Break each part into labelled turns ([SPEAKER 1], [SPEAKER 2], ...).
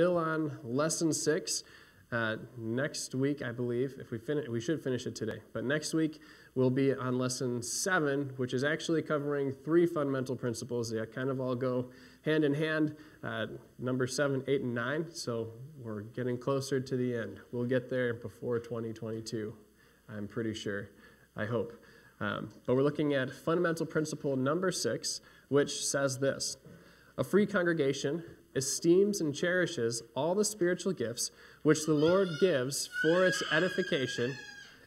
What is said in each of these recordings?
[SPEAKER 1] still on lesson six. Uh, next week, I believe, if we finish, we should finish it today. But next week we'll be on lesson seven, which is actually covering three fundamental principles. They kind of all go hand in hand. Uh, number seven, eight, and nine. So we're getting closer to the end. We'll get there before 2022. I'm pretty sure. I hope. Um, but we're looking at fundamental principle number six, which says this: A free congregation esteems and cherishes all the spiritual gifts which the Lord gives for its edification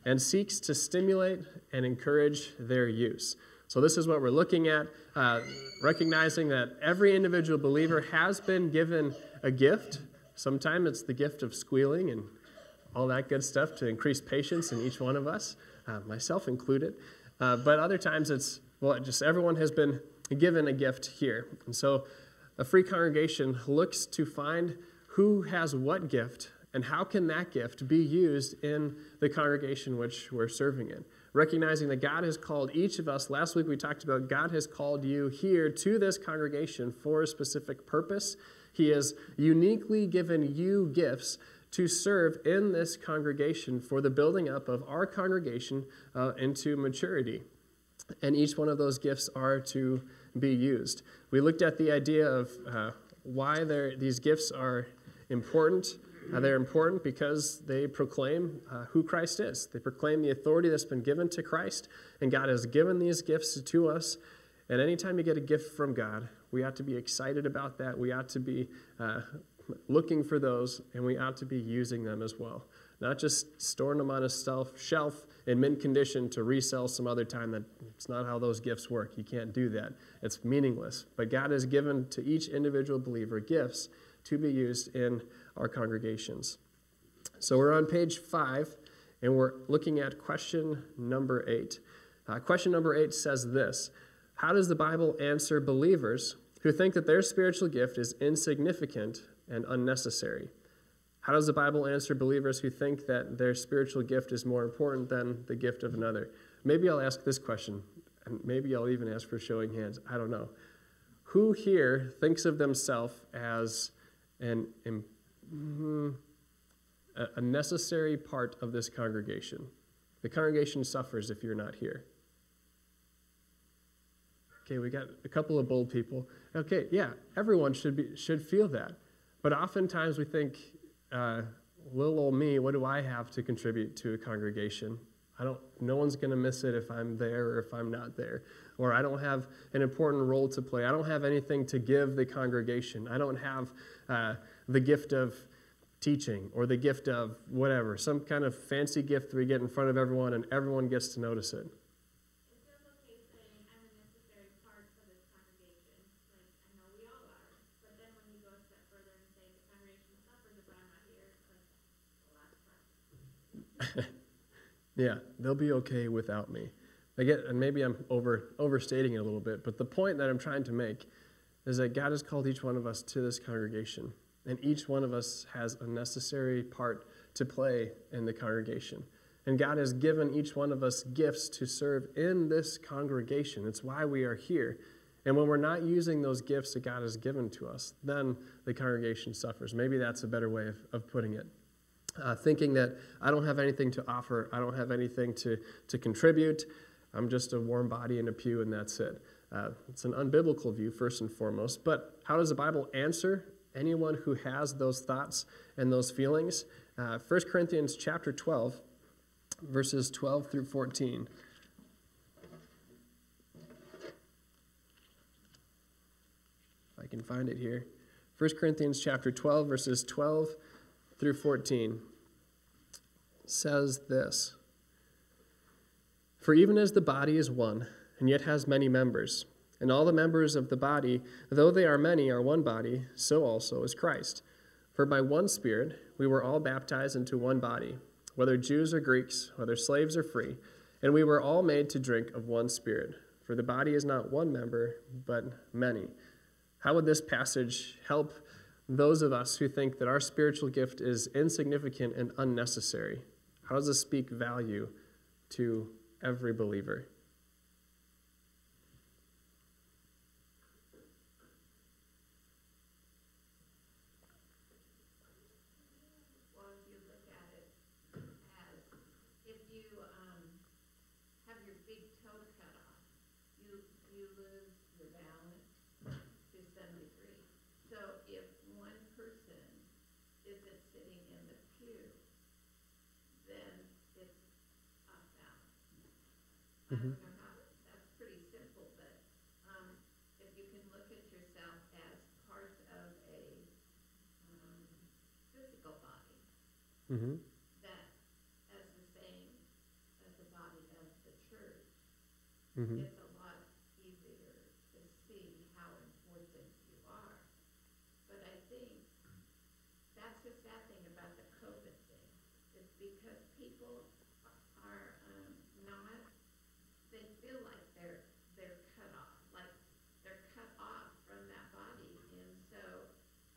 [SPEAKER 1] and seeks to stimulate and encourage their use. So, this is what we're looking at, uh, recognizing that every individual believer has been given a gift. Sometimes it's the gift of squealing and all that good stuff to increase patience in each one of us, uh, myself included. Uh, but other times it's, well, just everyone has been given a gift here. And so, a free congregation looks to find who has what gift and how can that gift be used in the congregation which we're serving in. Recognizing that God has called each of us, last week we talked about God has called you here to this congregation for a specific purpose. He has uniquely given you gifts to serve in this congregation for the building up of our congregation uh, into maturity. And each one of those gifts are to be used. We looked at the idea of uh, why these gifts are important. Uh, they're important because they proclaim uh, who Christ is. They proclaim the authority that's been given to Christ, and God has given these gifts to us. And anytime you get a gift from God, we ought to be excited about that. We ought to be uh, looking for those, and we ought to be using them as well. Not just storing them on a shelf in mint condition to resell some other time. That it's not how those gifts work. You can't do that. It's meaningless. But God has given to each individual believer gifts to be used in our congregations. So we're on page five, and we're looking at question number eight. Uh, question number eight says this How does the Bible answer believers who think that their spiritual gift is insignificant and unnecessary? How does the Bible answer believers who think that their spiritual gift is more important than the gift of another? Maybe I'll ask this question, and maybe I'll even ask for showing hands. I don't know. Who here thinks of themselves as an, mm-hmm, a necessary part of this congregation? The congregation suffers if you're not here. Okay, we got a couple of bold people. Okay, yeah, everyone should be should feel that. But oftentimes we think uh, little old me, what do I have to contribute to a congregation? I don't, no one's going to miss it if I'm there or if I'm not there. Or I don't have an important role to play. I don't have anything to give the congregation. I don't have uh, the gift of teaching or the gift of whatever, some kind of fancy gift that we get in front of everyone and everyone gets to notice it. Yeah, they'll be okay without me. I get, and maybe I'm over, overstating it a little bit, but the point that I'm trying to make is that God has called each one of us to this congregation, and each one of us has a necessary part to play in the congregation. And God has given each one of us gifts to serve in this congregation. It's why we are here. And when we're not using those gifts that God has given to us, then the congregation suffers. Maybe that's a better way of, of putting it uh, thinking that I don't have anything to offer, I don't have anything to, to contribute, I'm just a warm body in a pew and that's it. Uh, it's an unbiblical view, first and foremost. But how does the Bible answer anyone who has those thoughts and those feelings? Uh, 1 Corinthians chapter 12, verses 12 through 14. I can find it here. 1 Corinthians chapter 12, verses 12 through 14 says this For even as the body is one, and yet has many members, and all the members of the body, though they are many, are one body, so also is Christ. For by one Spirit we were all baptized into one body, whether Jews or Greeks, whether slaves or free, and we were all made to drink of one Spirit. For the body is not one member, but many. How would this passage help those of us who think that our spiritual gift is insignificant and unnecessary? How does this speak value to every believer?
[SPEAKER 2] I don't know how, that's pretty simple, but, um, if you can look at yourself as part of a, um, physical body,
[SPEAKER 1] Mm-hmm.
[SPEAKER 2] that as the same as the body of the church,
[SPEAKER 1] Mm-hmm.
[SPEAKER 2] it's a lot easier to see how important you are. But I think that's the sad thing about the COVID thing, is because people are, um, not, they feel like they're, they're cut off, like they're cut off from that body. And so,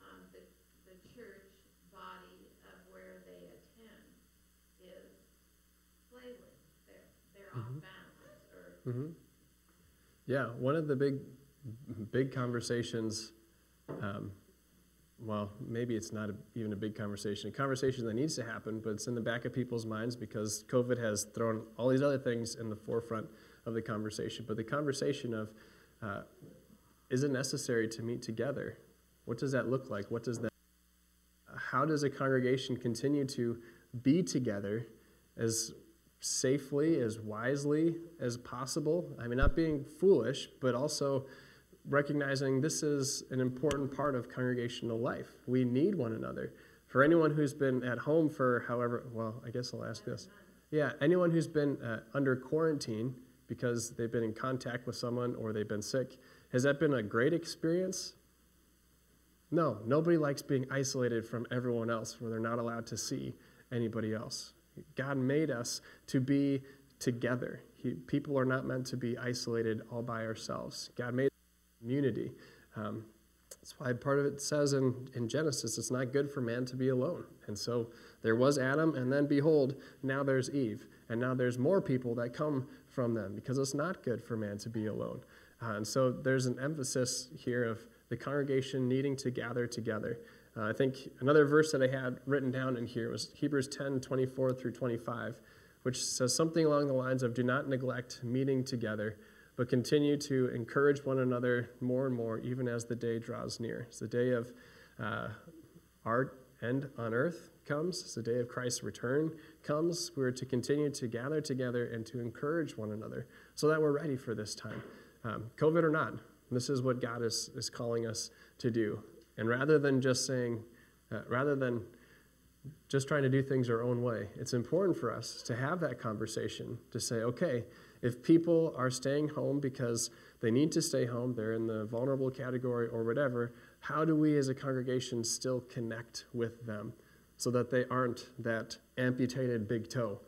[SPEAKER 2] um, the, the church body of where they attend is flailing. They're, they're off balance or
[SPEAKER 1] Mm-hmm. Yeah, one of the big, big conversations. Um, well, maybe it's not a, even a big conversation. A conversation that needs to happen, but it's in the back of people's minds because COVID has thrown all these other things in the forefront of the conversation. But the conversation of, uh, is it necessary to meet together? What does that look like? What does that? How does a congregation continue to be together as safely, as wisely as possible. I mean, not being foolish, but also recognizing this is an important part of congregational life. We need one another. For anyone who's been at home for however, well, I guess I'll ask this. Yeah, anyone who's been uh, under quarantine because they've been in contact with someone or they've been sick, has that been a great experience? No, nobody likes being isolated from everyone else where they're not allowed to see anybody else. God made us to be together. He, people are not meant to be isolated all by ourselves. God made community. Um, that's why part of it says in, in Genesis, it's not good for man to be alone. And so there was Adam, and then behold, now there's Eve. And now there's more people that come from them because it's not good for man to be alone. Uh, and so there's an emphasis here of the congregation needing to gather together. Uh, I think another verse that I had written down in here was Hebrews 10 24 through 25, which says something along the lines of Do not neglect meeting together, but continue to encourage one another more and more, even as the day draws near. It's the day of uh, our end on earth comes, it's the day of Christ's return comes. We're to continue to gather together and to encourage one another so that we're ready for this time. Um, COVID or not, this is what God is, is calling us to do. And rather than just saying, uh, rather than just trying to do things our own way, it's important for us to have that conversation to say, okay, if people are staying home because they need to stay home, they're in the vulnerable category or whatever, how do we as a congregation still connect with them so that they aren't that amputated big toe,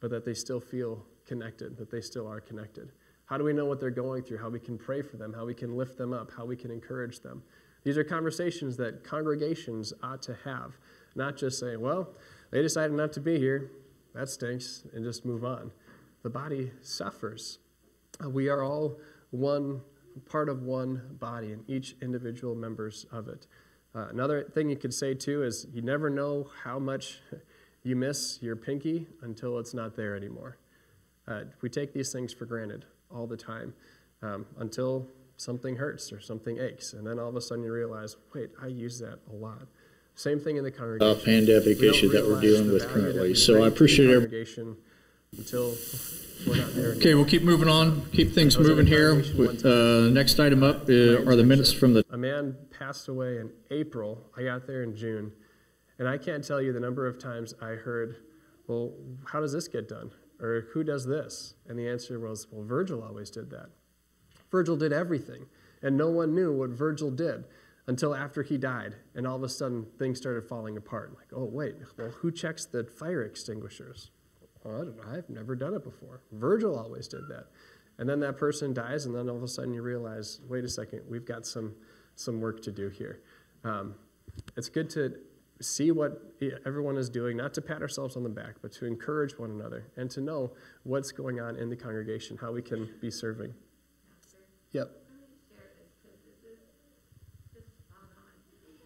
[SPEAKER 1] but that they still feel connected, that they still are connected? How do we know what they're going through? How we can pray for them? How we can lift them up? How we can encourage them? These are conversations that congregations ought to have, not just saying, well, they decided not to be here. That stinks, and just move on. The body suffers. Uh, We are all one part of one body, and each individual members of it. Uh, another thing you could say too is you never know how much you miss your pinky until it's not there anymore. Uh, we take these things for granted all the time um, until something hurts or something aches, and then all of a sudden you realize, wait, I use that a lot. Same thing in the
[SPEAKER 3] uh,
[SPEAKER 1] congregation.
[SPEAKER 3] pandemic
[SPEAKER 1] We
[SPEAKER 3] issue that we're dealing with currently. So I appreciate every,
[SPEAKER 1] congregation until we're not there.
[SPEAKER 3] okay, we'll keep moving on, keep things
[SPEAKER 1] I was at a
[SPEAKER 3] moving here. Uh, next item up uh, are the minutes from the,
[SPEAKER 1] A man passed away in April. I got there in June. And I can't tell you the number of times I heard, well, how does this get done? Or who does this? And the answer was, well, Virgil always did that. Virgil did everything. And no one knew what Virgil did until after he died. And all of a sudden, things started falling apart. Like, oh, wait, well, who checks the fire extinguishers? Well, I don't know. I've never done it before. Virgil always did that. And then that person dies, and then all of a sudden you realize, wait a second, we've got some, some work to do here. Um, it's good to see what everyone is doing, not to pat ourselves on the back, but to encourage one another and to know what's going on in the congregation, how we can be serving. Yep.
[SPEAKER 2] Let me share this, because this is just spot on.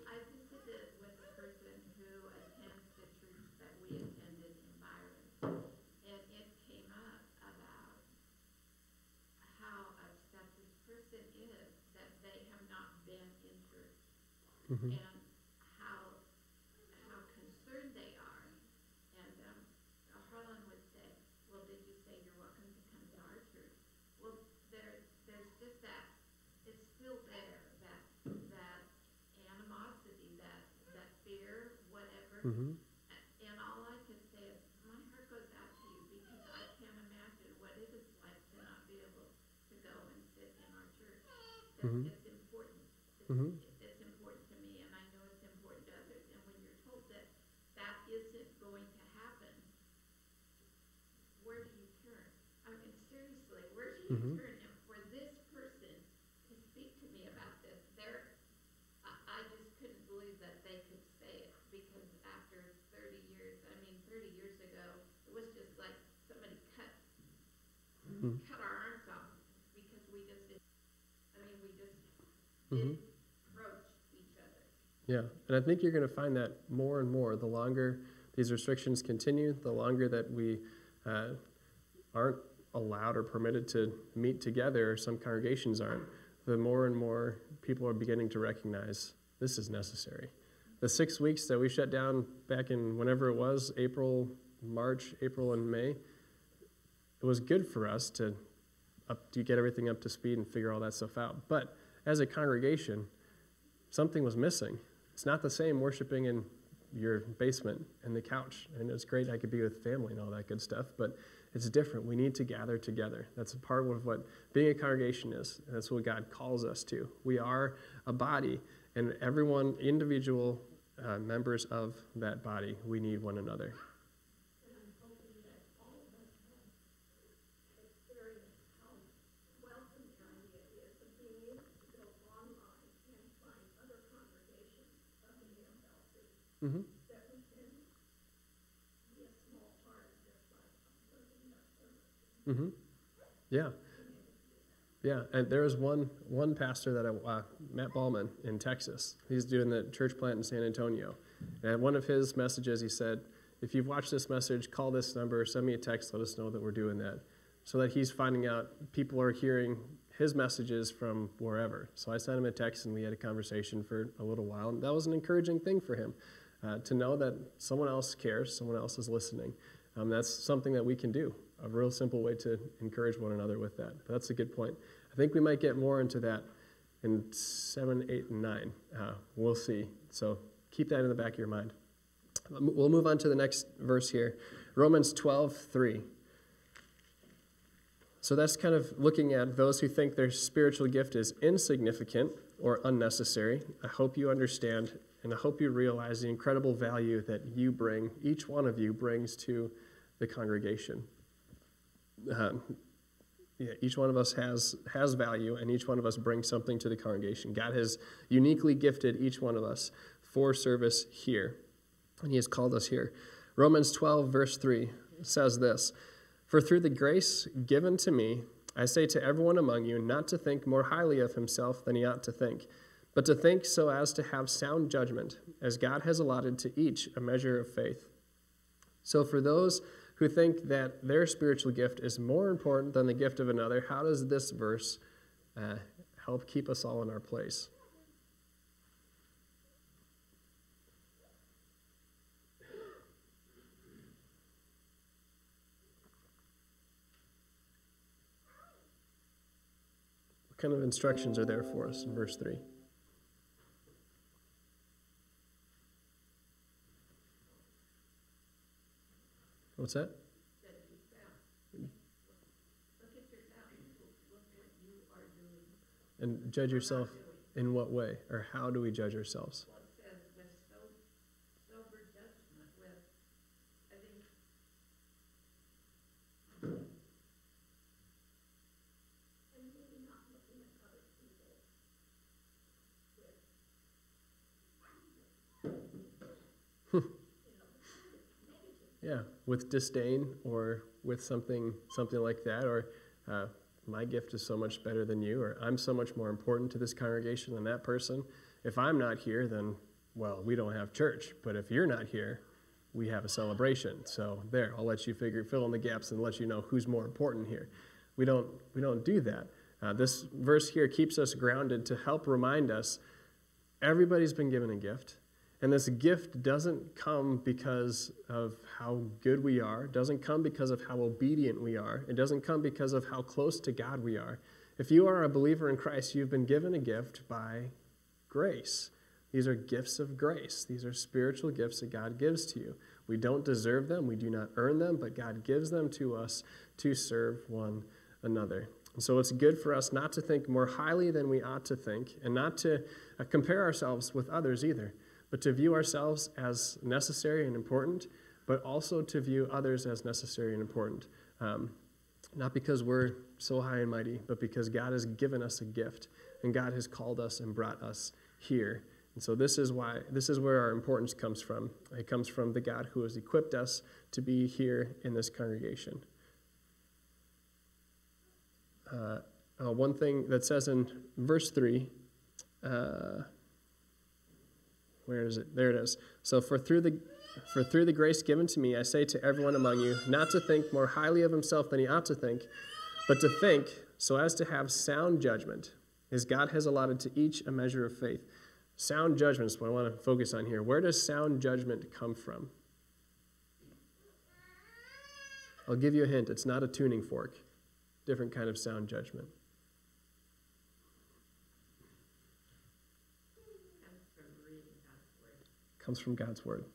[SPEAKER 2] I visited with a person who attends the church that we attended in Byron, and it came up about how upset this person is that they have not been in church. And how, how concerned they are. And, um, Harlan would say, well, did you say you're welcome to come to our church?
[SPEAKER 1] Mhm.
[SPEAKER 2] And all I can say is, my heart goes out to you because I can't imagine what it is like to not be able to go and sit in our church. That
[SPEAKER 1] Mhm.
[SPEAKER 2] It's important. It's-
[SPEAKER 1] Mhm.
[SPEAKER 2] It's important to me and I know it's important to others. And when you're told that that isn't going to happen, where do you turn? I mean, seriously, where do you
[SPEAKER 1] Mhm.
[SPEAKER 2] turn? And for this person to speak to me about this, they're, I, I just couldn't believe that they could say it because after thirty years, I mean, thirty years ago, it was just like somebody cut,
[SPEAKER 1] Mhm.
[SPEAKER 2] cut our arms off because we just didn't, I mean, we just
[SPEAKER 1] Mhm.
[SPEAKER 2] didn't approach each other.
[SPEAKER 1] Yeah, and I think you're going to find that more and more. The longer these restrictions continue, the longer that we uh, aren't allowed or permitted to meet together, some congregations aren't, the more and more people are beginning to recognize this is necessary. The six weeks that we shut down back in whenever it was, April, March, April, and May, it was good for us to up to get everything up to speed and figure all that stuff out. But as a congregation, something was missing. It's not the same worshiping in your basement and the couch. And it's great I could be with family and all that good stuff, but it's different. We need to gather together. That's a part of what being a congregation is. That's what God calls us to. We are a body, and everyone, individual uh, members of that body, we need one another. Mm-hmm. Mm-hmm. Yeah. Yeah, and there was one one pastor that I, uh, Matt Ballman in Texas. He's doing the church plant in San Antonio, and one of his messages he said, "If you've watched this message, call this number, send me a text, let us know that we're doing that." So that he's finding out people are hearing his messages from wherever. So I sent him a text, and we had a conversation for a little while, and that was an encouraging thing for him uh, to know that someone else cares, someone else is listening. Um, that's something that we can do. A real simple way to encourage one another with that. But that's a good point. I think we might get more into that in seven, eight, and nine. Uh, we'll see. So keep that in the back of your mind. We'll move on to the next verse here Romans 12, 3. So that's kind of looking at those who think their spiritual gift is insignificant or unnecessary. I hope you understand and I hope you realize the incredible value that you bring, each one of you brings to the congregation. Um, yeah, each one of us has, has value, and each one of us brings something to the congregation. God has uniquely gifted each one of us for service here, and He has called us here. Romans 12, verse 3 says this For through the grace given to me, I say to everyone among you not to think more highly of himself than he ought to think, but to think so as to have sound judgment, as God has allotted to each a measure of faith. So, for those who think that their spiritual gift is more important than the gift of another, how does this verse uh, help keep us all in our place? What kind of instructions are there for us in verse 3? What's that? And judge yourself in what way? Or how do we judge ourselves?
[SPEAKER 2] Well, it says with so, sober judgment, with, I think,
[SPEAKER 1] Yeah, with disdain or with something something like that, or uh, my gift is so much better than you, or I'm so much more important to this congregation than that person. If I'm not here, then well, we don't have church. But if you're not here, we have a celebration. So there, I'll let you figure fill in the gaps and let you know who's more important here. We don't we don't do that. Uh, this verse here keeps us grounded to help remind us everybody's been given a gift. And this gift doesn't come because of how good we are, it doesn't come because of how obedient we are, it doesn't come because of how close to God we are. If you are a believer in Christ, you've been given a gift by grace. These are gifts of grace. These are spiritual gifts that God gives to you. We don't deserve them, we do not earn them, but God gives them to us to serve one another. And so it's good for us not to think more highly than we ought to think, and not to uh, compare ourselves with others either, but to view ourselves as necessary and important, but also to view others as necessary and important. Um, not because we're so high and mighty, but because God has given us a gift, and God has called us and brought us here. And so this is why this is where our importance comes from. It comes from the God who has equipped us to be here in this congregation. Uh, uh, one thing that says in verse 3, uh, where is it? There it is. So for through the for through the grace given to me, I say to everyone among you, not to think more highly of himself than he ought to think, but to think so as to have sound judgment, as God has allotted to each a measure of faith. Sound judgment is what I want to focus on here. Where does sound judgment come from? I'll give you a hint. It's not a tuning fork different kind of sound judgment. Comes from God's Word.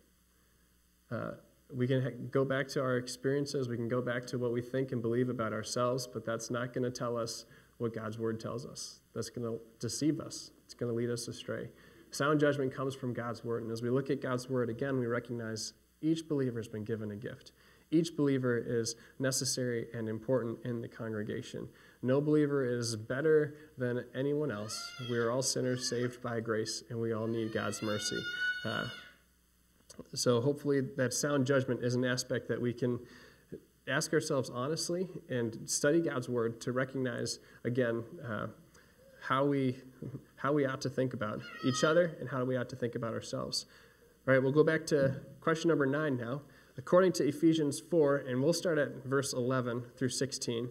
[SPEAKER 1] Uh, we can ha- go back to our experiences, we can go back to what we think and believe about ourselves, but that's not going to tell us what God's Word tells us. That's going to deceive us, it's going to lead us astray. Sound judgment comes from God's Word, and as we look at God's Word again, we recognize each believer has been given a gift. Each believer is necessary and important in the congregation. No believer is better than anyone else. We are all sinners saved by grace, and we all need God's mercy. Uh, so, hopefully, that sound judgment is an aspect that we can ask ourselves honestly and study God's word to recognize, again, uh, how, we, how we ought to think about each other and how we ought to think about ourselves. All right, we'll go back to question number nine now. According to Ephesians 4, and we'll start at verse 11 through 16,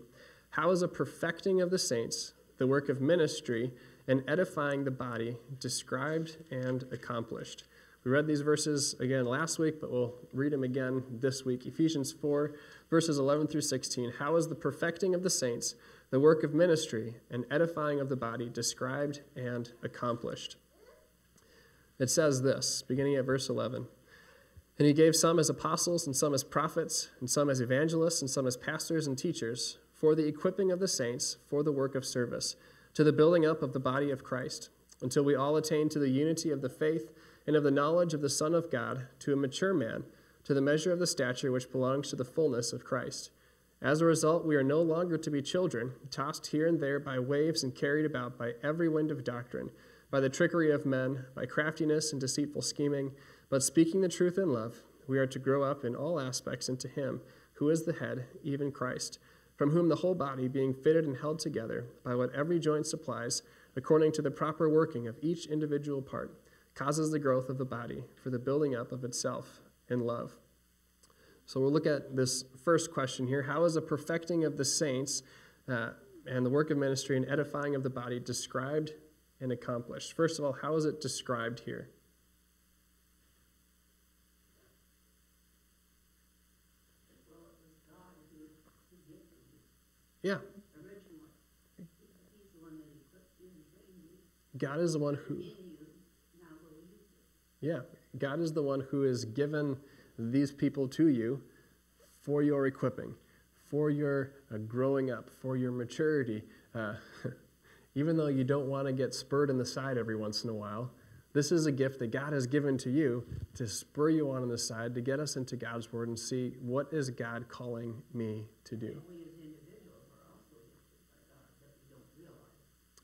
[SPEAKER 1] how is a perfecting of the saints, the work of ministry, and edifying the body described and accomplished? We read these verses again last week, but we'll read them again this week. Ephesians 4, verses 11 through 16. How is the perfecting of the saints, the work of ministry, and edifying of the body described and accomplished? It says this, beginning at verse 11. And he gave some as apostles, and some as prophets, and some as evangelists, and some as pastors and teachers, for the equipping of the saints, for the work of service, to the building up of the body of Christ, until we all attain to the unity of the faith and of the knowledge of the Son of God, to a mature man, to the measure of the stature which belongs to the fullness of Christ. As a result, we are no longer to be children, tossed here and there by waves and carried about by every wind of doctrine, by the trickery of men, by craftiness and deceitful scheming but speaking the truth in love, we are to grow up in all aspects into Him who is the head, even Christ, from whom the whole body, being fitted and held together by what every joint supplies, according to the proper working of each individual part, causes the growth of the body for the building up of itself in love. So we'll look at this first question here. How is the perfecting of the saints uh, and the work of ministry and edifying of the body described and accomplished? First of all, how is it described here? Yeah. God is the one who. Yeah, God is the one who has given these people to you for your equipping, for your uh, growing up, for your maturity. Uh, even though you don't want to get spurred in the side every once in a while, this is a gift that God has given to you to spur you on in the side, to get us into God's word and see what is God calling me to do.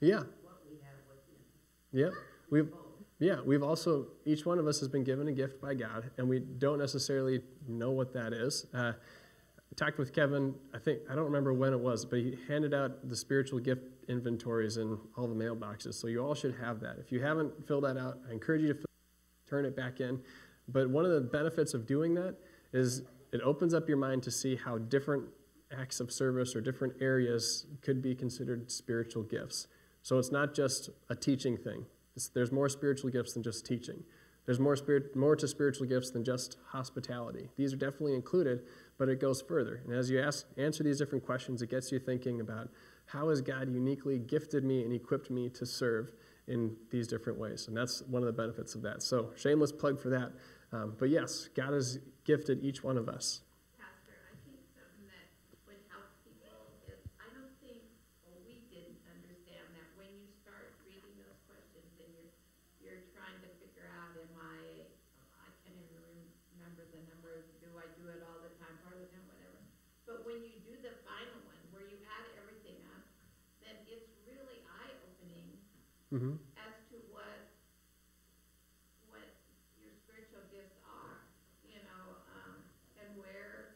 [SPEAKER 1] Yeah. Yeah. We've, yeah, we've also, each one of us has been given a gift by God, and we don't necessarily know what that is. Uh, talked with Kevin, I think, I don't remember when it was, but he handed out the spiritual gift inventories in all the mailboxes. So you all should have that. If you haven't filled that out, I encourage you to turn it back in. But one of the benefits of doing that is it opens up your mind to see how different acts of service or different areas could be considered spiritual gifts. So it's not just a teaching thing. There's more spiritual gifts than just teaching. There's more, spirit, more to spiritual gifts than just hospitality. These are definitely included, but it goes further. And as you ask, answer these different questions, it gets you thinking about how has God uniquely gifted me and equipped me to serve in these different ways. And that's one of the benefits of that. So, shameless plug for that. Um, but yes, God has gifted each one of us.
[SPEAKER 2] Pastor, I think something that would help people is, I don't think, or we didn't understand that when you start reading those questions and you're, you're trying to figure out, am I, I can't even remember the number, do I do it all the time, part of the time, whatever. But when you do the final one, where you add everything up, then it's really eye-opening
[SPEAKER 1] hmm
[SPEAKER 2] as to what, what your spiritual gifts are, you know, um, and where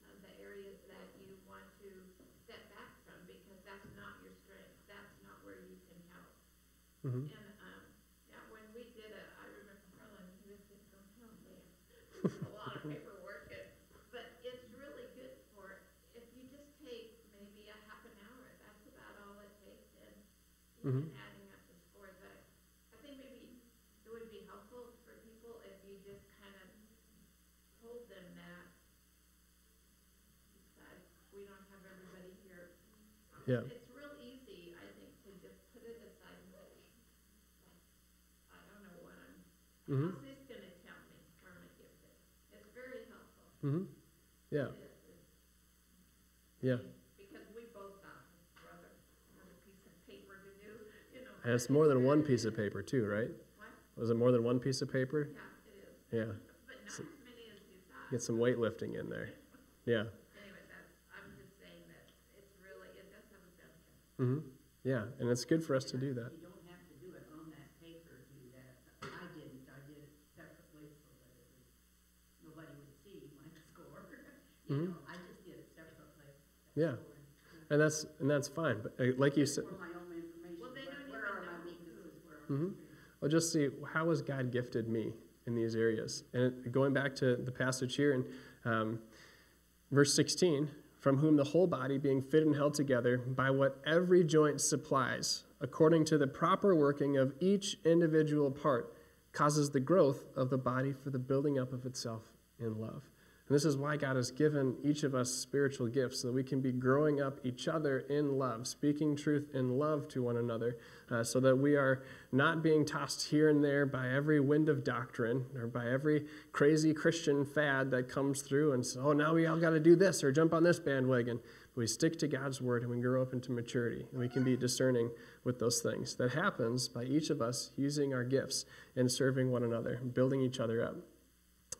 [SPEAKER 2] uh, the areas that you want to step back from, because that's not your strength, that's not where you can help.
[SPEAKER 1] hmm
[SPEAKER 2] And, um, yeah, when we did it, I remember Harlan, he was just going, oh man, this is a lot of paperwork, and, but it's really good for, if you just take maybe a half an hour, that's about all it takes, and
[SPEAKER 1] Mhm.
[SPEAKER 2] adding up the scores, I, I think maybe it would be helpful for people if you just kind of told them that, because we don't have everybody here.
[SPEAKER 1] Yeah.
[SPEAKER 2] It's real easy, I think, to just put it aside and say, I don't know what I'm,
[SPEAKER 1] hmm
[SPEAKER 2] how's this gonna tell me where my gift is? It's very helpful.
[SPEAKER 1] hmm Yeah.
[SPEAKER 2] It is. It's-
[SPEAKER 1] Yeah.
[SPEAKER 2] Because we both got rather, another piece of paper to do, you know.
[SPEAKER 1] And it's more than one piece of paper, too, right?
[SPEAKER 2] What?
[SPEAKER 1] Was it more than one piece of paper?
[SPEAKER 2] Yeah, it is,
[SPEAKER 1] Yeah.
[SPEAKER 2] but not as many as you thought.
[SPEAKER 1] Get some weightlifting in there. Yeah.
[SPEAKER 2] Anyway, that's, I'm just saying that it's really, it does have a benefit.
[SPEAKER 1] hmm Yeah. And it's good for us to do that.
[SPEAKER 4] You don't have to do it on that paper, do that. I didn't, I did it separately so that it was, nobody would see my score. You
[SPEAKER 1] Mhm.
[SPEAKER 4] know, I just did it separately.
[SPEAKER 1] Yeah. And that's and that's fine. But uh, like you said,
[SPEAKER 4] For my own information,
[SPEAKER 2] Well, they don't
[SPEAKER 4] where
[SPEAKER 2] even
[SPEAKER 4] are
[SPEAKER 2] know who-
[SPEAKER 4] weaknesses, where are
[SPEAKER 1] Mhm.
[SPEAKER 4] my strengths?
[SPEAKER 1] I'll just see how has God gifted me in these areas. And going back to the passage here in um, verse 16, from whom the whole body being fit and held together by what every joint supplies, according to the proper working of each individual part, causes the growth of the body for the building up of itself in love. And this is why God has given each of us spiritual gifts, so that we can be growing up each other in love, speaking truth in love to one another, uh, so that we are not being tossed here and there by every wind of doctrine or by every crazy Christian fad that comes through and say, oh, now we all got to do this or jump on this bandwagon. We stick to God's word and we grow up into maturity, and we can be discerning with those things. That happens by each of us using our gifts and serving one another, building each other up.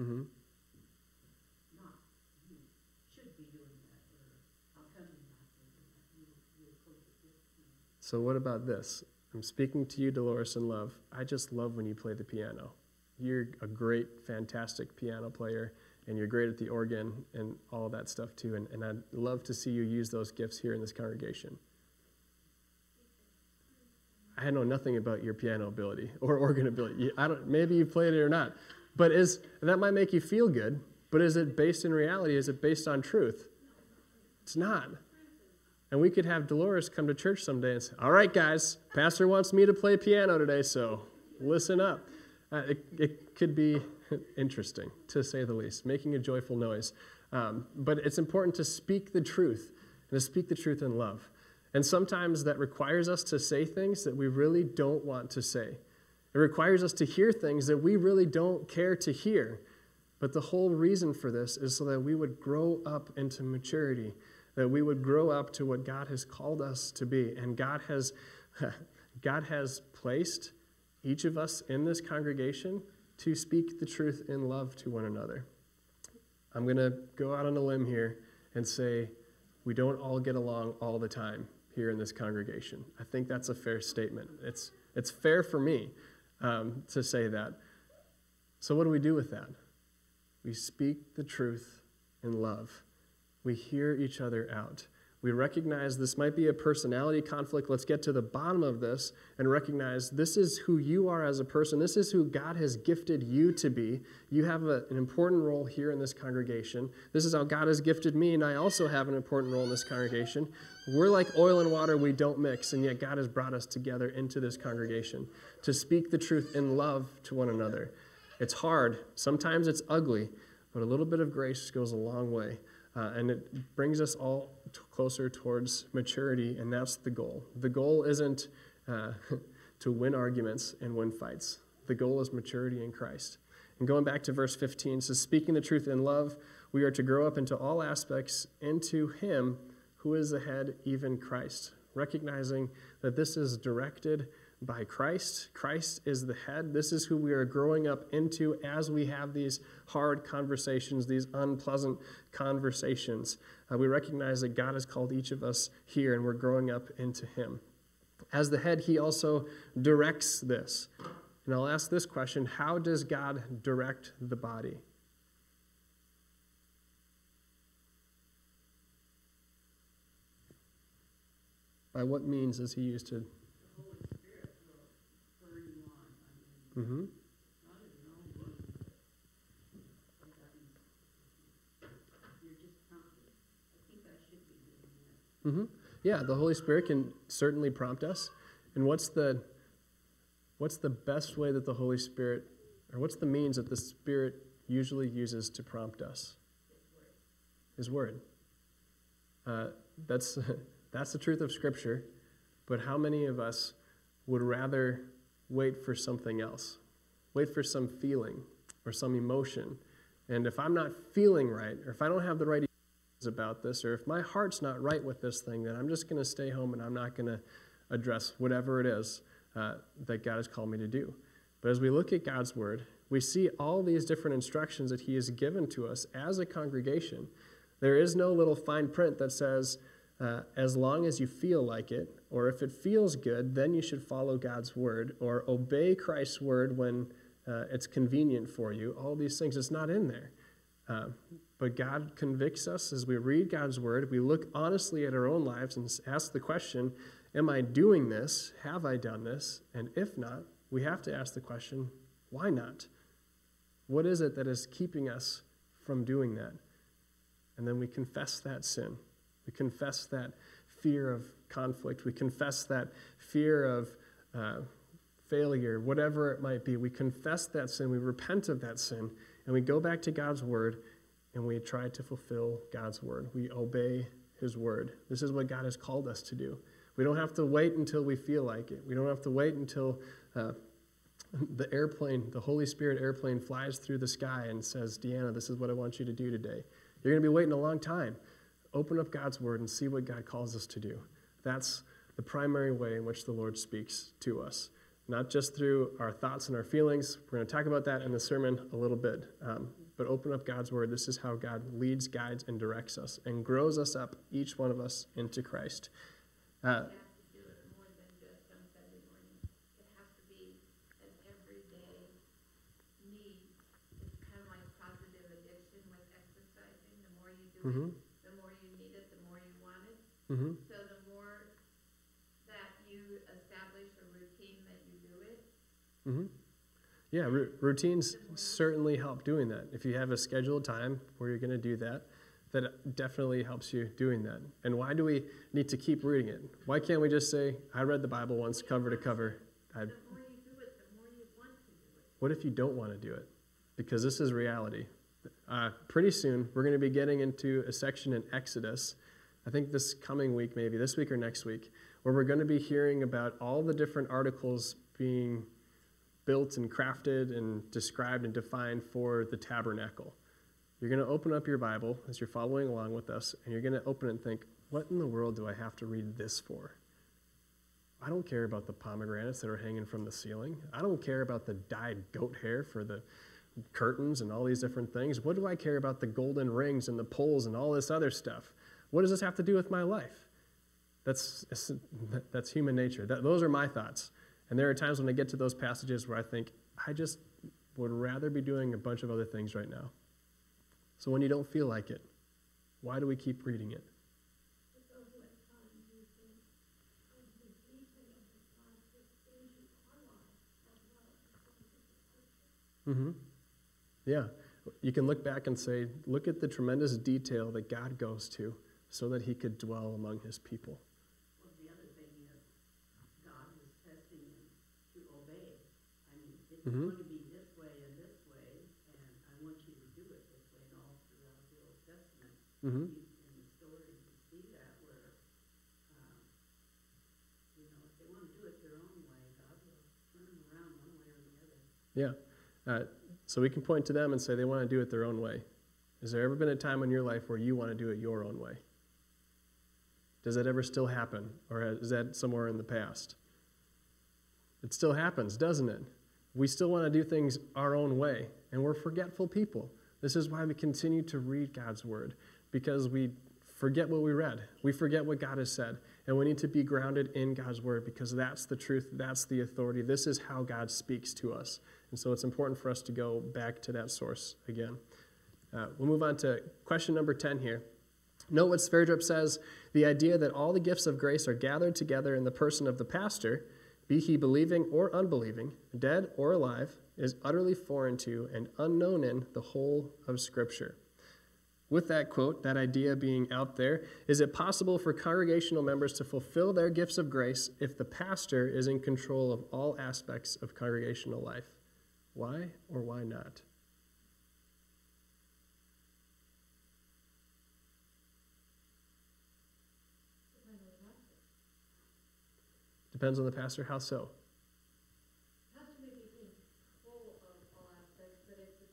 [SPEAKER 4] Mm-hmm. You, you coach it differently.
[SPEAKER 1] So, what about this? I'm speaking to you, Dolores, in love. I just love when you play the piano. You're a great, fantastic piano player, and you're great at the organ and all that stuff too. And, and I'd love to see you use those gifts here in this congregation. I know nothing about your piano ability or organ ability. I don't, maybe you played it or not, but is that might make you feel good. But is it based in reality? Is it based on truth? It's not. And we could have Dolores come to church someday and say, All right, guys, Pastor wants me to play piano today, so listen up. Uh, it, it could be interesting, to say the least, making a joyful noise. Um, but it's important to speak the truth and to speak the truth in love. And sometimes that requires us to say things that we really don't want to say. It requires us to hear things that we really don't care to hear. But the whole reason for this is so that we would grow up into maturity, that we would grow up to what God has called us to be. And God has, God has placed each of us in this congregation to speak the truth in love to one another. I'm going to go out on a limb here and say we don't all get along all the time here in this congregation. I think that's a fair statement. It's, it's fair for me um, to say that. So, what do we do with that? We speak the truth in love. We hear each other out. We recognize this might be a personality conflict. Let's get to the bottom of this and recognize this is who you are as a person. This is who God has gifted you to be. You have a, an important role here in this congregation. This is how God has gifted me, and I also have an important role in this congregation. We're like oil and water, we don't mix, and yet God has brought us together into this congregation to speak the truth in love to one another. It's hard, sometimes it's ugly, but a little bit of grace goes a long way. Uh, and it brings us all closer towards maturity, and that's the goal. The goal isn't uh, to win arguments and win fights, the goal is maturity in Christ. And going back to verse 15, says, Speaking the truth in love, we are to grow up into all aspects into Him who is the head, even Christ. Recognizing that this is directed by Christ. Christ is the head. This is who we are growing up into as we have these hard conversations, these unpleasant conversations. Uh, we recognize that God has called each of us here and we're growing up into Him. As the head, He also directs this. And I'll ask this question How does God direct the body? By what means is He used to
[SPEAKER 4] that.
[SPEAKER 1] Mm-hmm. Yeah, the Holy Spirit can certainly prompt us. And what's the what's the best way that the Holy Spirit, or what's the means that the Spirit usually uses to prompt us? His Word. Uh, that's that's the truth of Scripture. But how many of us would rather wait for something else? Wait for some feeling or some emotion. And if I'm not feeling right, or if I don't have the right about this, or if my heart's not right with this thing, then I'm just going to stay home and I'm not going to address whatever it is uh, that God has called me to do. But as we look at God's Word, we see all these different instructions that He has given to us as a congregation. There is no little fine print that says, uh, as long as you feel like it, or if it feels good, then you should follow God's Word, or obey Christ's Word when uh, it's convenient for you. All these things, it's not in there. Uh, but God convicts us as we read God's word. We look honestly at our own lives and ask the question Am I doing this? Have I done this? And if not, we have to ask the question Why not? What is it that is keeping us from doing that? And then we confess that sin. We confess that fear of conflict. We confess that fear of uh, failure, whatever it might be. We confess that sin. We repent of that sin. And we go back to God's word and we try to fulfill God's word. We obey his word. This is what God has called us to do. We don't have to wait until we feel like it. We don't have to wait until uh, the airplane, the Holy Spirit airplane, flies through the sky and says, Deanna, this is what I want you to do today. You're going to be waiting a long time. Open up God's word and see what God calls us to do. That's the primary way in which the Lord speaks to us, not just through our thoughts and our feelings. We're going to talk about that in the sermon a little bit. Um, but open up God's word. This is how God leads, guides, and directs us and grows us up, each one of us, into Christ. Uh,
[SPEAKER 2] You
[SPEAKER 1] mhm,
[SPEAKER 2] So the more that you establish a routine that you do it,
[SPEAKER 1] mhm. Yeah, ru- routines certainly help doing that. If you have a scheduled time where you're going to do that, that definitely helps you doing that. And why do we need to keep reading it? Why can't we just say, I read the Bible once, cover to cover? I,
[SPEAKER 2] the more you do it, the more you want to do it.
[SPEAKER 1] What if you don't want to do it? Because this is reality. Uh, pretty soon, we're going to be getting into a section in Exodus, I think this coming week, maybe this week or next week, where we're going to be hearing about all the different articles being built and crafted and described and defined for the tabernacle. You're going to open up your Bible as you're following along with us, and you're going to open it and think, what in the world do I have to read this for? I don't care about the pomegranates that are hanging from the ceiling. I don't care about the dyed goat hair for the curtains and all these different things. What do I care about the golden rings and the poles and all this other stuff? What does this have to do with my life? That's, that's human nature. That, those are my thoughts. And there are times when I get to those passages where I think, I just would rather be doing a bunch of other things right now. So when you don't feel like it, why do we keep reading it? Mm-hmm. Yeah. You can look back and say, look at the tremendous detail that God goes to so that he could dwell among his people.
[SPEAKER 4] Well, the other thing is, God was testing them to obey. I mean, it's
[SPEAKER 1] Mhm.
[SPEAKER 4] going to be this way and this way, and I want you to do it this way, and all throughout the Old Testament.
[SPEAKER 1] Mm-hmm.
[SPEAKER 4] you- In the stories, you see that where, um, you know, if they want to do it their own way, God will turn them around one way or the other.
[SPEAKER 1] Yeah. Uh, so we can point to them and say they want to do it their own way. Has there ever been a time in your life where you want to do it your own way? Does that ever still happen? Or is that somewhere in the past? It still happens, doesn't it? We still want to do things our own way, and we're forgetful people. This is why we continue to read God's word, because we forget what we read. We forget what God has said, and we need to be grounded in God's word because that's the truth, that's the authority. This is how God speaks to us. And so it's important for us to go back to that source again. Uh, we'll move on to question number 10 here. Note what Sverdrup says the idea that all the gifts of grace are gathered together in the person of the pastor, be he believing or unbelieving, dead or alive, is utterly foreign to and unknown in the whole of Scripture. With that quote, that idea being out there, is it possible for congregational members to fulfill their gifts of grace if the pastor is in control of all aspects of congregational life? Why or why not? Depends on the pastor. How so?
[SPEAKER 5] The right pastor may be in control of all aspects, but if the,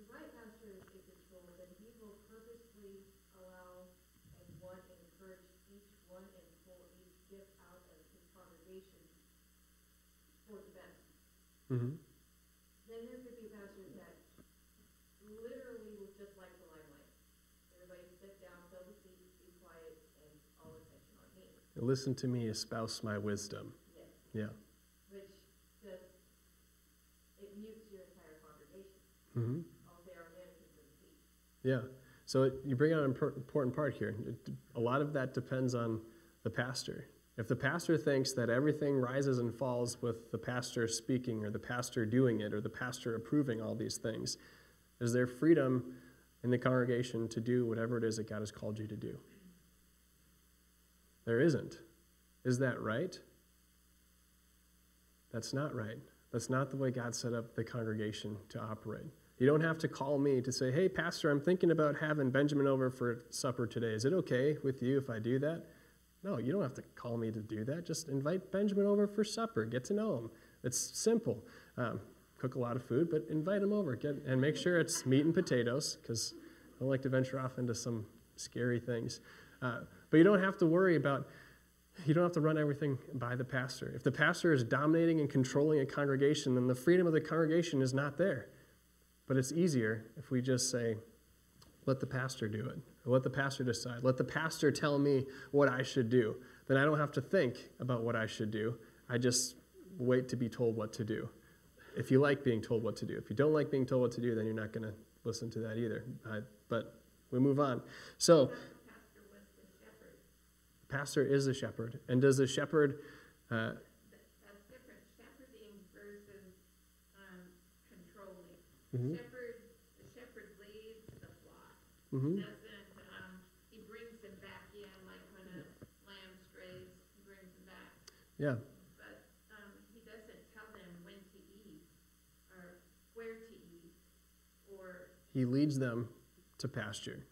[SPEAKER 5] the right pastor is in control, then he will purposely allow and want and encourage each one and pull each gift out of his congregation for the best.
[SPEAKER 1] Mm-hmm.
[SPEAKER 5] Then there could be pastors that literally would just like the limelight. Everybody sit down, fill the seats, be quiet, and all attention me.
[SPEAKER 1] Listen to me, espouse my wisdom.
[SPEAKER 5] Yes.
[SPEAKER 1] Yeah.
[SPEAKER 5] Which just, it mutes your entire congregation.
[SPEAKER 1] Mm-hmm.
[SPEAKER 5] All they are managers of the seat.
[SPEAKER 1] Yeah. So it, you bring out an important part here. It, a lot of that depends on the pastor. If the pastor thinks that everything rises and falls with the pastor speaking or the pastor doing it or the pastor approving all these things, is there freedom in the congregation to do whatever it is that God has called you to do? There isn't. Is that right? That's not right. That's not the way God set up the congregation to operate. You don't have to call me to say, hey, Pastor, I'm thinking about having Benjamin over for supper today. Is it okay with you if I do that? No, you don't have to call me to do that. Just invite Benjamin over for supper. Get to know him. It's simple. Um, cook a lot of food, but invite him over. Get, and make sure it's meat and potatoes, because I don't like to venture off into some scary things. Uh, but you don't have to worry about you don't have to run everything by the pastor. If the pastor is dominating and controlling a congregation, then the freedom of the congregation is not there. But it's easier if we just say, let the pastor do it. Let the pastor decide. Let the pastor tell me what I should do. Then I don't have to think about what I should do. I just wait to be told what to do. If you like being told what to do. If you don't like being told what to do, then you're not going to listen to that either. But we move on. So,
[SPEAKER 2] Pastor was the shepherd.
[SPEAKER 1] Pastor is the shepherd. And does the shepherd, uh,
[SPEAKER 2] That's different, shepherding versus, um, controlling.
[SPEAKER 1] mhm,
[SPEAKER 2] Shepherd, the shepherd leads the flock.
[SPEAKER 1] mhm,
[SPEAKER 2] Doesn't, um, he brings them back in, like when a lamb strays, he brings them back.
[SPEAKER 1] yeah,
[SPEAKER 2] But, um, he doesn't tell them when to eat, or where to eat, or,
[SPEAKER 1] he leads them to pasture.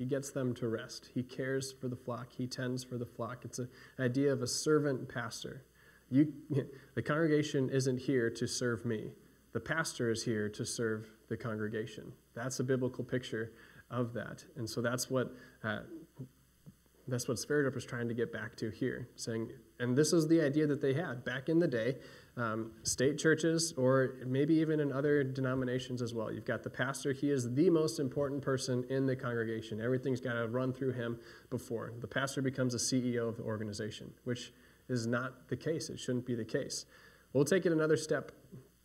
[SPEAKER 1] He gets them to rest. He cares for the flock. He tends for the flock. It's an idea of a servant pastor. You, the congregation isn't here to serve me. The pastor is here to serve the congregation. That's a biblical picture of that. And so that's what uh, that's what Sverdrup is trying to get back to here, saying, and this is the idea that they had back in the day, um, state churches, or maybe even in other denominations as well. You've got the pastor; he is the most important person in the congregation. Everything's got to run through him before the pastor becomes a CEO of the organization, which is not the case. It shouldn't be the case. We'll take it another step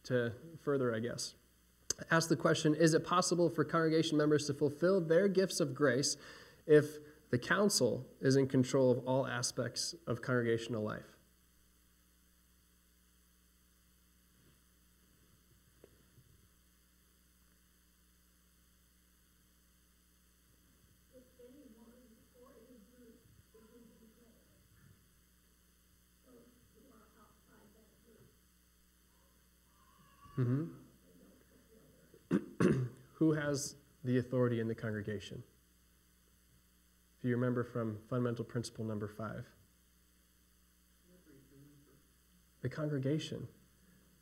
[SPEAKER 1] to further, I guess. Ask the question Is it possible for congregation members to fulfill their gifts of grace if the council is in control of all aspects of congregational life? Mm-hmm. Who has the authority in the congregation? You remember from fundamental principle number five, the congregation.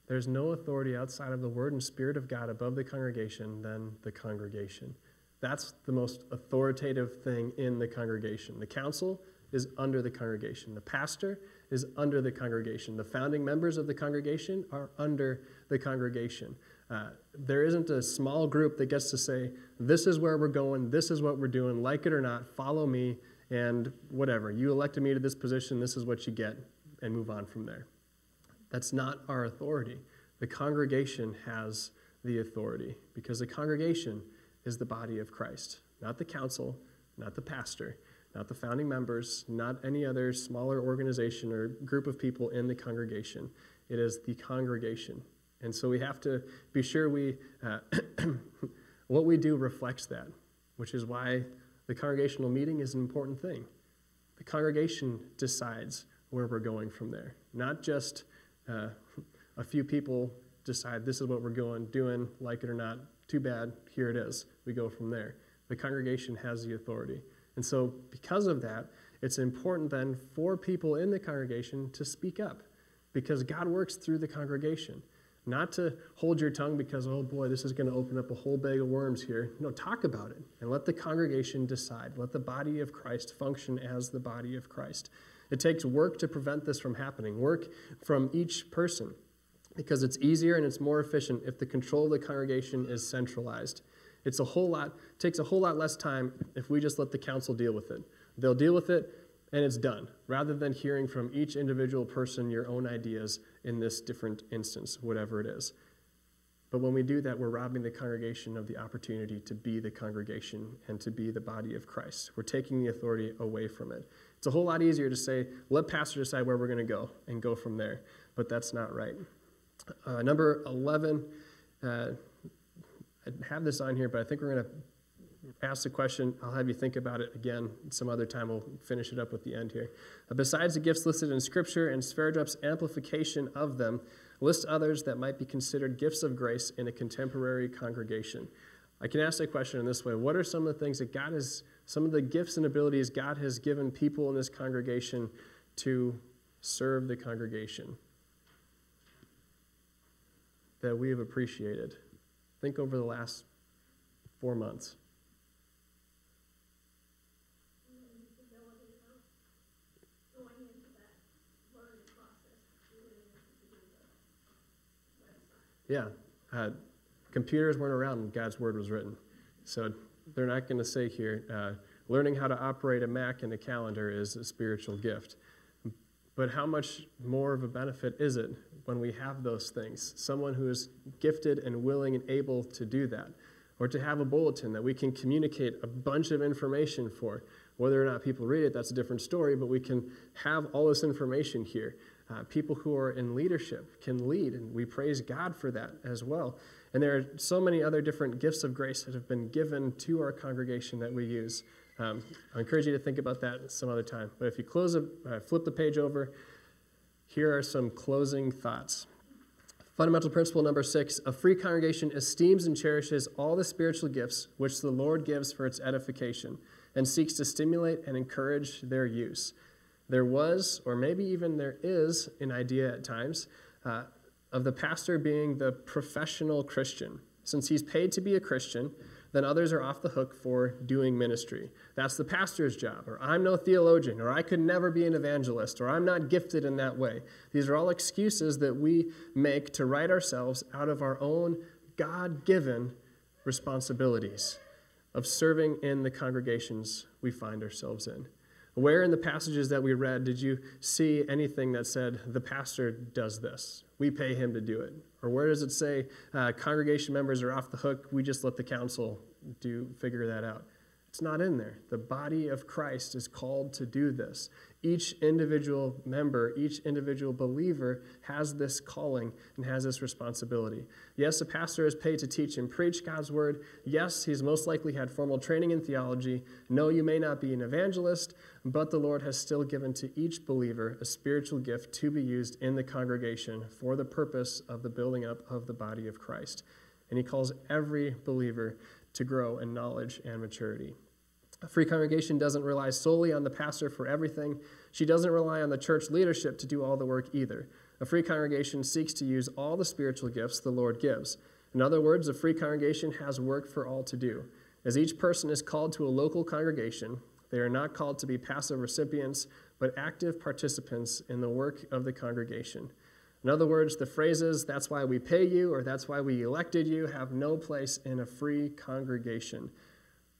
[SPEAKER 1] There's no authority outside of the word and spirit of God above the congregation than the congregation. That's the most authoritative thing in the congregation. The council is under the congregation. The pastor is under the congregation. The founding members of the congregation are under the congregation. Uh, there isn't a small group that gets to say, This is where we're going, this is what we're doing, like it or not, follow me, and whatever. You elected me to this position, this is what you get, and move on from there. That's not our authority. The congregation has the authority because the congregation is the body of Christ, not the council, not the pastor not the founding members, not any other smaller organization or group of people in the congregation. It is the congregation. And so we have to be sure we, uh, what we do reflects that, which is why the congregational meeting is an important thing. The congregation decides where we're going from there, not just uh, a few people decide this is what we're going, doing, like it or not, too bad, here it is. We go from there. The congregation has the authority. And so, because of that, it's important then for people in the congregation to speak up because God works through the congregation. Not to hold your tongue because, oh boy, this is going to open up a whole bag of worms here. No, talk about it and let the congregation decide. Let the body of Christ function as the body of Christ. It takes work to prevent this from happening, work from each person, because it's easier and it's more efficient if the control of the congregation is centralized. It's a whole lot, takes a whole lot less time if we just let the council deal with it. They'll deal with it and it's done, rather than hearing from each individual person your own ideas in this different instance, whatever it is. But when we do that, we're robbing the congregation of the opportunity to be the congregation and to be the body of Christ. We're taking the authority away from it. It's a whole lot easier to say, let pastor decide where we're going to go and go from there. But that's not right. Uh, number 11, uh, I have this on here, but I think we're going to ask the question. I'll have you think about it again some other time. We'll finish it up with the end here. Uh, besides the gifts listed in Scripture and Sverdrup's amplification of them, list others that might be considered gifts of grace in a contemporary congregation. I can ask that question in this way What are some of the things that God has, some of the gifts and abilities God has given people in this congregation to serve the congregation that we have appreciated? Think over the last four months. Yeah, uh, computers weren't around when God's word was written. So they're not going to say here, uh, learning how to operate a Mac and a calendar is a spiritual gift. But how much more of a benefit is it when we have those things. Someone who is gifted and willing and able to do that. Or to have a bulletin that we can communicate a bunch of information for. Whether or not people read it, that's a different story, but we can have all this information here. Uh, people who are in leadership can lead, and we praise God for that as well. And there are so many other different gifts of grace that have been given to our congregation that we use. Um, I encourage you to think about that some other time. But if you close, a, uh, flip the page over, here are some closing thoughts. Fundamental principle number six a free congregation esteems and cherishes all the spiritual gifts which the Lord gives for its edification and seeks to stimulate and encourage their use. There was, or maybe even there is, an idea at times uh, of the pastor being the professional Christian. Since he's paid to be a Christian, then others are off the hook for doing ministry. That's the pastor's job, or I'm no theologian, or I could never be an evangelist, or I'm not gifted in that way. These are all excuses that we make to write ourselves out of our own God given responsibilities of serving in the congregations we find ourselves in. Where in the passages that we read did you see anything that said, the pastor does this? We pay him to do it. Or where does it say, uh, congregation members are off the hook, we just let the council do figure that out? It's not in there. The body of Christ is called to do this. Each individual member, each individual believer has this calling and has this responsibility. Yes, a pastor is paid to teach and preach God's word. Yes, he's most likely had formal training in theology. No, you may not be an evangelist, but the Lord has still given to each believer a spiritual gift to be used in the congregation for the purpose of the building up of the body of Christ. And he calls every believer to grow in knowledge and maturity. A free congregation doesn't rely solely on the pastor for everything. She doesn't rely on the church leadership to do all the work either. A free congregation seeks to use all the spiritual gifts the Lord gives. In other words, a free congregation has work for all to do. As each person is called to a local congregation, they are not called to be passive recipients, but active participants in the work of the congregation. In other words, the phrases, that's why we pay you or that's why we elected you, have no place in a free congregation.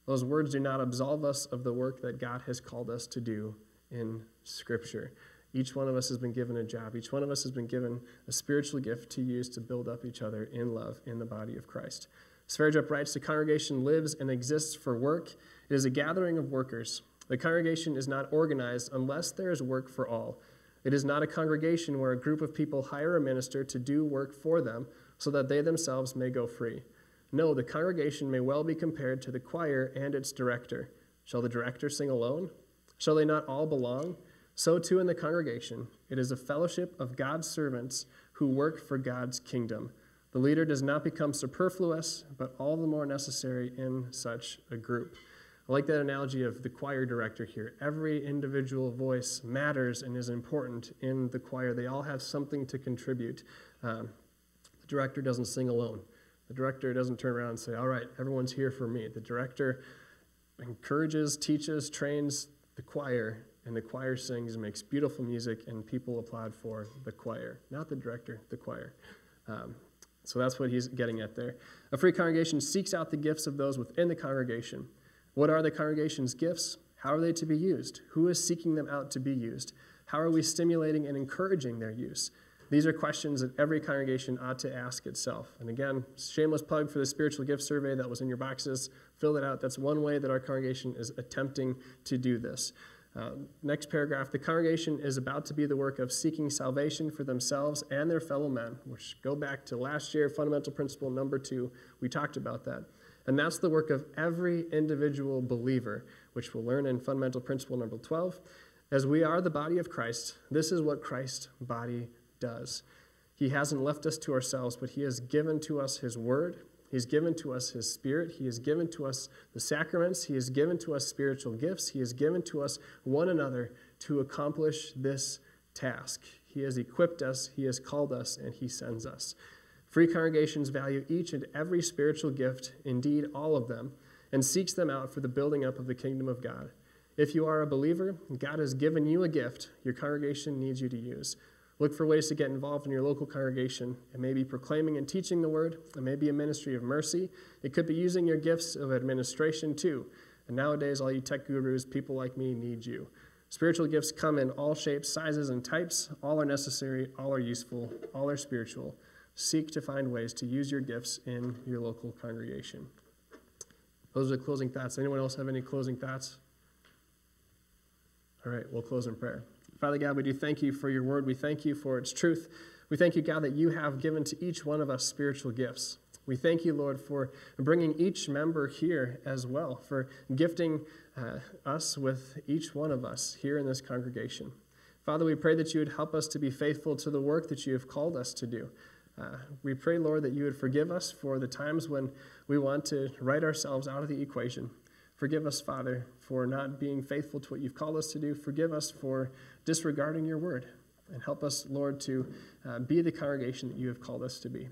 [SPEAKER 1] Those words do not absolve us of the work that God has called us to do in Scripture. Each one of us has been given a job. Each one of us has been given a spiritual gift to use to build up each other in love in the body of Christ. Sverdrup writes The congregation lives and exists for work. It is a gathering of workers. The congregation is not organized unless there is work for all. It is not a congregation where a group of people hire a minister to do work for them so that they themselves may go free. No, the congregation may well be compared to the choir and its director. Shall the director sing alone? Shall they not all belong? So too in the congregation. It is a fellowship of God's servants who work for God's kingdom. The leader does not become superfluous, but all the more necessary in such a group. I like that analogy of the choir director here. Every individual voice matters and is important in the choir. They all have something to contribute. Um, the director doesn't sing alone. The director doesn't turn around and say, All right, everyone's here for me. The director encourages, teaches, trains the choir, and the choir sings, and makes beautiful music, and people applaud for the choir. Not the director, the choir. Um, so that's what he's getting at there. A free congregation seeks out the gifts of those within the congregation. What are the congregation's gifts? How are they to be used? Who is seeking them out to be used? How are we stimulating and encouraging their use? These are questions that every congregation ought to ask itself. And again, shameless plug for the spiritual gift survey that was in your boxes. Fill it out. That's one way that our congregation is attempting to do this. Uh, next paragraph the congregation is about to be the work of seeking salvation for themselves and their fellow men, which go back to last year, fundamental principle number two. We talked about that. And that's the work of every individual believer, which we'll learn in fundamental principle number 12. As we are the body of Christ, this is what Christ's body does. He hasn't left us to ourselves, but He has given to us His Word. He's given to us His Spirit. He has given to us the sacraments. He has given to us spiritual gifts. He has given to us one another to accomplish this task. He has equipped us, He has called us, and He sends us. Free congregations value each and every spiritual gift, indeed all of them, and seeks them out for the building up of the kingdom of God. If you are a believer, God has given you a gift your congregation needs you to use. Look for ways to get involved in your local congregation. It may be proclaiming and teaching the word. It may be a ministry of mercy. It could be using your gifts of administration too. And nowadays, all you tech gurus, people like me, need you. Spiritual gifts come in all shapes, sizes, and types. All are necessary, all are useful, all are spiritual. Seek to find ways to use your gifts in your local congregation. Those are the closing thoughts. Anyone else have any closing thoughts? All right, we'll close in prayer. Father God, we do thank you for your word. We thank you for its truth. We thank you, God, that you have given to each one of us spiritual gifts. We thank you, Lord, for bringing each member here as well, for gifting uh, us with each one of us here in this congregation. Father, we pray that you would help us to be faithful to the work that you have called us to do. Uh, we pray, Lord, that you would forgive us for the times when we want to write ourselves out of the equation. Forgive us, Father, for not being faithful to what you've called us to do. Forgive us for disregarding your word. And help us, Lord, to uh, be the congregation that you have called us to be.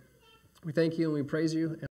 [SPEAKER 1] We thank you and we praise you.